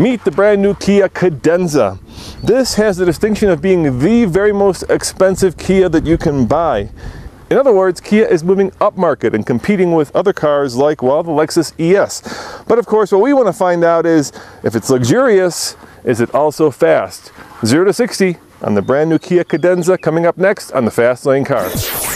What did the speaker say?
Meet the brand new Kia Cadenza. This has the distinction of being the very most expensive Kia that you can buy. In other words, Kia is moving upmarket and competing with other cars like, well, the Lexus ES. But of course, what we want to find out is if it's luxurious, is it also fast? 0 to 60 on the brand new Kia Cadenza coming up next on the Fast Lane Cars.